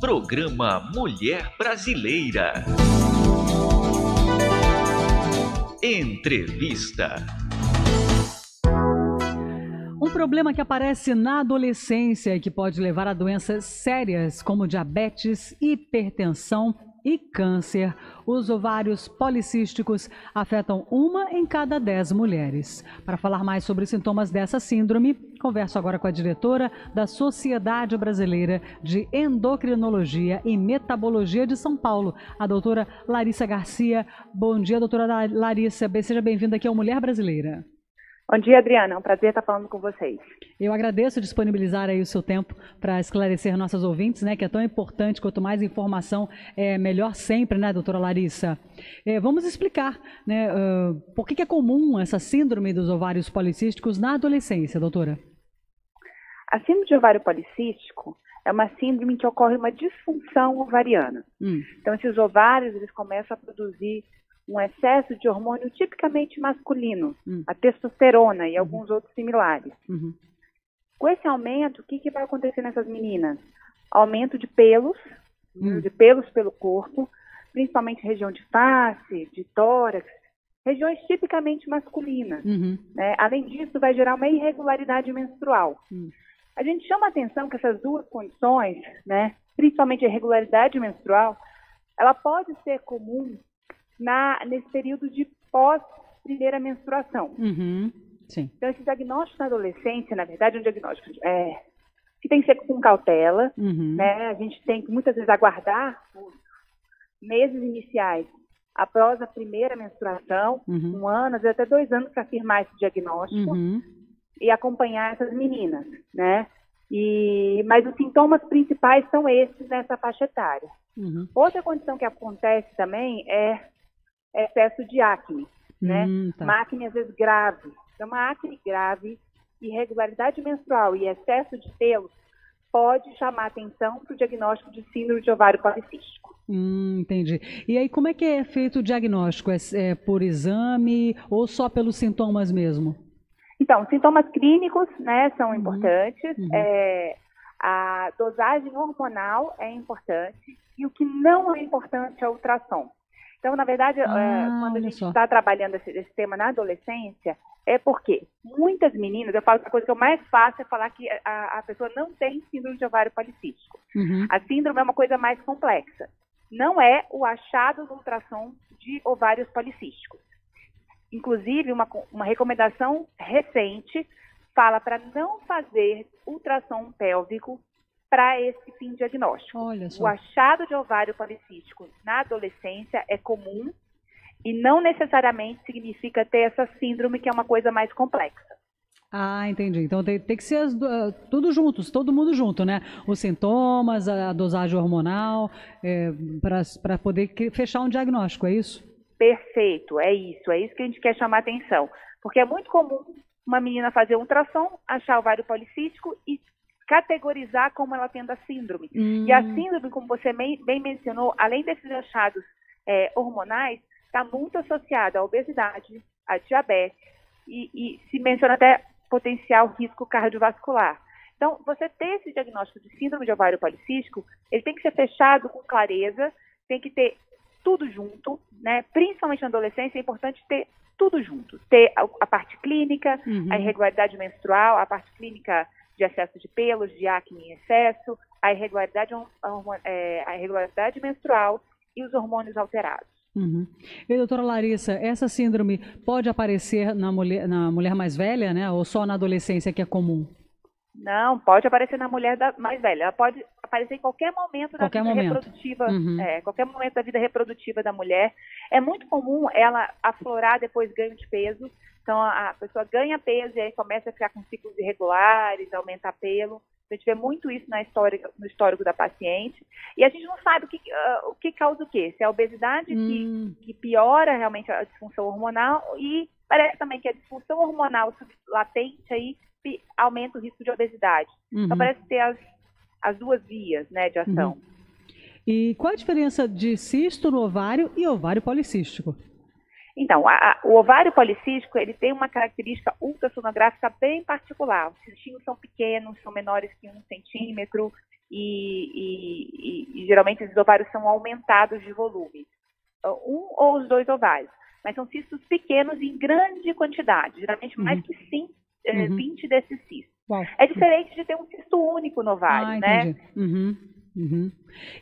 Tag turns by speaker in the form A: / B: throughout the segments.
A: Programa Mulher Brasileira. Entrevista.
B: Um problema que aparece na adolescência e que pode levar a doenças sérias como diabetes, hipertensão e câncer. Os ovários policísticos afetam uma em cada dez mulheres. Para falar mais sobre os sintomas dessa síndrome, converso agora com a diretora da Sociedade Brasileira de Endocrinologia e Metabologia de São Paulo, a doutora Larissa Garcia. Bom dia, doutora Larissa. Seja bem-vinda aqui ao Mulher Brasileira.
C: Bom dia, Adriana. É um prazer estar falando com vocês.
B: Eu agradeço disponibilizar aí o seu tempo para esclarecer nossos ouvintes, né, que é tão importante. Quanto mais informação, é melhor sempre, né, doutora Larissa? É, vamos explicar, né, uh, por que, que é comum essa síndrome dos ovários policísticos na adolescência, doutora?
C: A síndrome de ovário policístico é uma síndrome que ocorre uma disfunção ovariana. Hum. Então, esses ovários, eles começam a produzir um excesso de hormônio tipicamente masculino, uhum. a testosterona e uhum. alguns outros similares. Uhum. Com esse aumento, o que, que vai acontecer nessas meninas? Aumento de pelos, hum. de pelos pelo corpo, principalmente região de face, de tórax, regiões tipicamente masculinas. Uhum. Né? Além disso, vai gerar uma irregularidade menstrual. Hum. A gente chama a atenção que essas duas condições, né, principalmente a irregularidade menstrual, ela pode ser comum na, nesse período de pós primeira menstruação. Uhum. Sim. Então, esse diagnóstico na adolescência, na verdade, é um diagnóstico é, que tem que ser com cautela. Uhum. Né? A gente tem que muitas vezes aguardar os meses iniciais após a primeira menstruação, uhum. um ano, às vezes até dois anos para afirmar esse diagnóstico uhum. e acompanhar essas meninas, né? E, mas os sintomas principais são esses nessa faixa etária. Uhum. Outra condição que acontece também é excesso de acne, né? Hum, tá. Uma acne às vezes grave. Então, uma acne grave, irregularidade menstrual e excesso de pelos pode chamar atenção para o diagnóstico de síndrome de ovário policístico.
B: Hum, entendi. E aí, como é que é feito o diagnóstico? É, é por exame ou só pelos sintomas mesmo?
C: Então, sintomas clínicos, né, são uhum. importantes. Uhum. É, a dosagem hormonal é importante e o que não é importante é o ultrassom. Então, na verdade, é, ah, quando a gente está trabalhando esse, esse, tema na adolescência, é porque muitas meninas, eu falo que a coisa que eu mais faço é falar que a, a pessoa não tem síndrome de ovário policístico. Uhum. A síndrome é uma coisa mais complexa. Não é o achado do ultrassom de ovários policísticos. Inclusive, uma, uma recomendação recente fala para não fazer ultrassom pélvico para esse fim diagnóstico. O achado de ovário policístico na adolescência é comum e não necessariamente significa ter essa síndrome que é uma coisa mais complexa.
B: Ah, entendi. Então tem, tem que ser as, uh, tudo juntos, todo mundo junto, né? Os sintomas, a, dosagem hormonal, é, para poder fechar um diagnóstico, é isso?
C: Perfeito, é isso. É isso que a gente quer chamar atenção. Porque é muito comum uma menina fazer um ultrassom, achar ovário policístico e categorizar como ela tendo a síndrome. Hum. E a síndrome, como você bem mencionou, além desses achados é, hormonais, está muito associada à obesidade, à diabetes e, e se menciona até potencial risco cardiovascular. Então, você ter esse diagnóstico de síndrome de ovário policístico, ele tem que ser fechado com clareza, tem que ter tudo junto, né? Principalmente na adolescência, é importante ter tudo junto. Ter a, a parte clínica, uhum. a irregularidade menstrual, a parte clínica de excesso de pelos, de acne em excesso, a irregularidade, é, a irregularidade menstrual e os hormônios alterados.
B: Uhum. E doutora Larissa, essa síndrome pode aparecer na mulher, na mulher mais velha, né? Ou só na adolescência que é comum?
C: Não, pode aparecer na mulher da, mais velha. Ela pode aparecer em qualquer momento da qualquer vida momento. reprodutiva, uhum. é, qualquer momento da vida reprodutiva da mulher. É muito comum ela aflorar depois ganho de peso. Então a, pessoa ganha peso e aí começa a ficar com ciclos irregulares, aumenta pelo. A gente vê muito isso na história, no histórico da paciente. E a gente não sabe o que, uh, o que causa o quê. Se é a obesidade hum. que, que piora realmente a disfunção hormonal e parece também que a disfunção hormonal latente aí aumenta o risco de obesidade. Então, uhum. Então parece ter as, as duas vias né, de ação. Uhum.
B: E qual a diferença de cisto no ovário e ovário policístico?
C: Então, a, a, o ovário policístico ele tem uma característica ultrassonográfica bem particular. Os cistinhos são pequenos, são menores que um centímetro, e, e, e, geralmente esses ovários são aumentados de volume. Um ou os dois ovários. Mas são cistos pequenos em grande quantidade, geralmente mais uhum. que 5, uhum. 20 desses cistos. Uau. É diferente de ter um cisto único no ovário, ah, né?
B: Uhum. Uhum.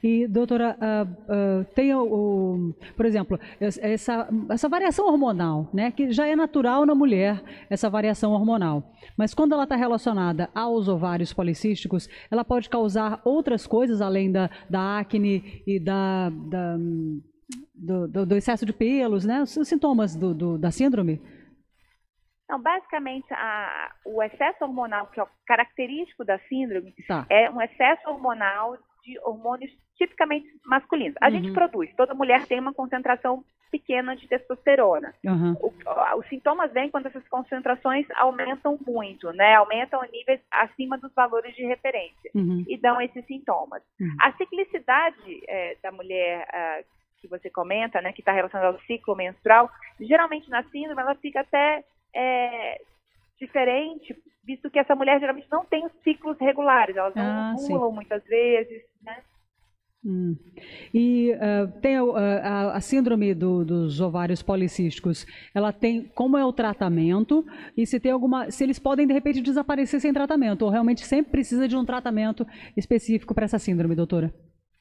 B: E, doutora, uh, uh, tem o, o, por exemplo, essa, essa variação hormonal, né, que já é natural na mulher, essa variação hormonal. Mas quando ela está relacionada aos ovários policísticos, ela pode causar outras coisas além da, da acne e da, da do, do, do, excesso de pelos, né, os, sintomas do, do, da síndrome?
C: Não, basicamente, a, o excesso hormonal, que é característico da síndrome, tá. é um excesso hormonal de hormônios tipicamente masculinos. A uhum. gente produz, toda mulher tem uma concentração pequena de testosterona. Uhum. O, os sintomas vêm quando essas concentrações aumentam muito, né? Aumentam a níveis acima dos valores de referência uhum. e dão esses sintomas. Uhum. A ciclicidade é, da mulher uh, que você comenta, né, que está relacionada ao ciclo menstrual, geralmente na síndrome ela fica até é, diferente, visto que essa mulher geralmente não tem ciclos regulares, elas não ah, acumulam muitas vezes, né?
B: Hum. E uh, tem uh, a, a, síndrome do, dos ovários policísticos, ela tem como é o tratamento e se tem alguma, se eles podem de repente desaparecer sem tratamento ou realmente sempre precisa de um tratamento específico para essa síndrome, doutora?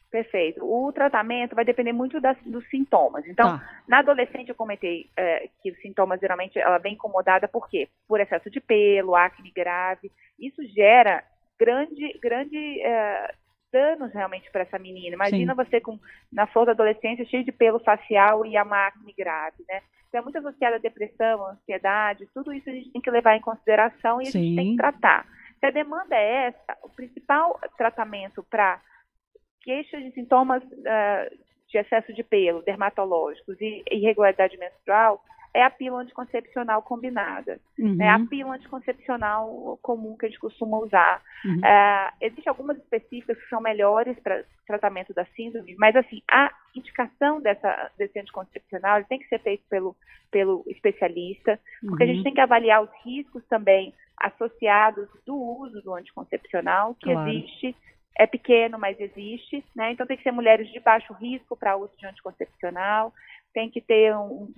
C: Perfeito. O tratamento vai depender muito das, dos sintomas. Então, tá. na adolescente eu comentei é, que os sintomas geralmente ela vem incomodada por quê? Por excesso de pelo, acne grave. Isso gera grande, grande é, danos realmente para essa menina. Imagina Sim. você com na flor da adolescência cheio de pelo facial e a acne grave, né? Então é muito associada a depressão, ansiedade, tudo isso a gente tem que levar em consideração e a Sim. gente tem que tratar. Se a demanda é essa, o principal tratamento para queixas de sintomas uh, de excesso de pelo, dermatológicos e irregularidade menstrual é a pílula anticoncepcional combinada. Uhum. Né? A pílula anticoncepcional comum que a gente costuma usar. Uhum. Uh, Existem algumas específicas que são melhores para tratamento da síndrome, mas assim, a indicação dessa, desse anticoncepcional tem que ser feito pelo, pelo especialista, porque uhum. a gente uhum. tem que avaliar os riscos também associados do uso do anticoncepcional que claro. existe é pequeno, mas existe, né? Então tem que ser mulheres de baixo risco para uso de anticoncepcional, tem que ter um,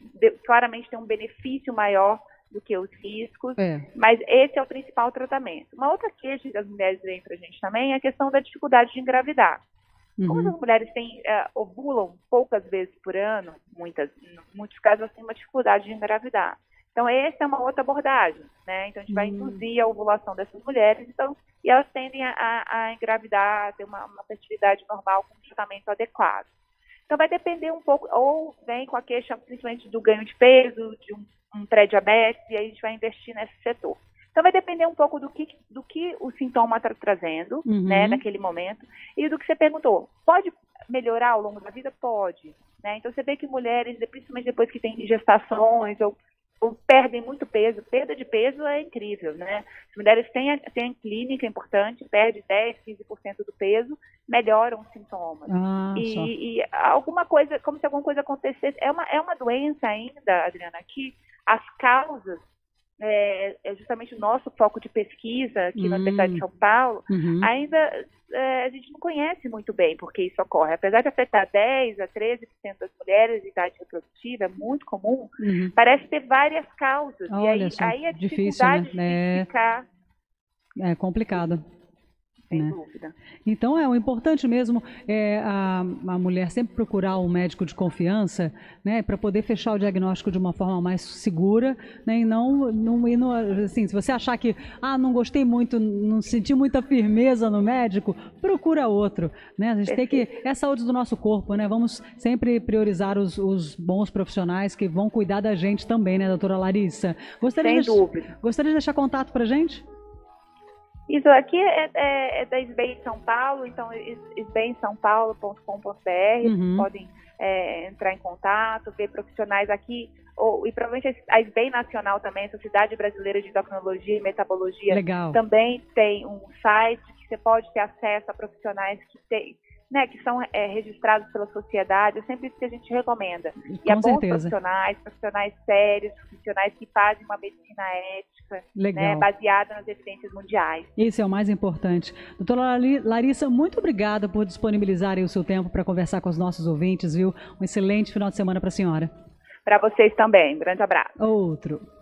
C: claramente ter um benefício maior do que os riscos, é. mas esse é o principal tratamento. Uma outra queixa das mulheres vem para a gente também é a questão da dificuldade de engravidar. Uhum. Como as mulheres têm, uh, ovulam poucas vezes por ano, muitas, em muitos casos elas têm uma dificuldade de engravidar. Então, essa é uma outra abordagem, né? Então, a gente vai hum. induzir a ovulação dessas mulheres, então, e elas tendem a, a engravidar, ter uma, uma fertilidade normal com um tratamento adequado. Então, vai depender um pouco, ou vem com a queixa principalmente do ganho de peso, de um, um pré-diabetes, e aí a gente vai investir nesse setor. Então, vai depender um pouco do que, do que o sintoma está trazendo, uhum. né, naquele momento, e do que você perguntou. Pode melhorar ao longo da vida? Pode. Né? Então, você vê que mulheres, principalmente depois que têm gestações ou perdem muito peso. Perda de peso é incrível, né? As mulheres têm, têm clínica importante, perde 10, 15% do peso, melhoram os sintomas. Ah, e, e, alguma coisa, como se alguma coisa acontecesse. É uma, é uma doença ainda, Adriana, que as causas é, é, justamente o nosso foco de pesquisa aqui hum. na Universidade de São Paulo, uhum. ainda é, a gente não conhece muito bem por que isso ocorre. Apesar de afetar 10 a 13% das mulheres de idade reprodutiva, é muito comum, uhum. parece ter várias causas. Olha e aí, aí a dificuldade Difícil, né? de explicar.
B: É, é complicado
C: sem né? dúvida.
B: Então é o importante mesmo é a, a mulher sempre procurar um médico de confiança, né, para poder fechar o diagnóstico de uma forma mais segura, né, e não, não, e não assim, se você achar que ah não gostei muito, não senti muita firmeza no médico, procura outro, né? A gente Perfeito. tem que é a saúde do nosso corpo, né? Vamos sempre priorizar os, os bons profissionais que vão cuidar da gente também, né, doutora Larissa?
C: Gostaria Sem de, dúvida.
B: Gostaria de deixar contato para gente?
C: Isso aqui é, é, é da SBEM São Paulo, então sbemsaopaulo.com.br, uhum. podem é, entrar em contato, ver profissionais aqui, ou, e provavelmente a SBEM Nacional também, a Sociedade Brasileira de Endocrinologia e Metabologia,
B: Legal.
C: também tem um site que você pode ter acesso a profissionais que, tem, né, que são é, registrados pela sociedade, é sempre isso que a gente recomenda.
B: E
C: é
B: bons
C: profissionais, profissionais sérios, profissionais que fazem uma medicina ética, né, baseada nas evidências mundiais.
B: Isso é o mais importante. Doutora Larissa, muito obrigada por disponibilizarem o seu tempo para conversar com os nossos ouvintes, viu? Um excelente final de semana para a senhora.
C: Para vocês também. Um grande abraço.
B: Outro.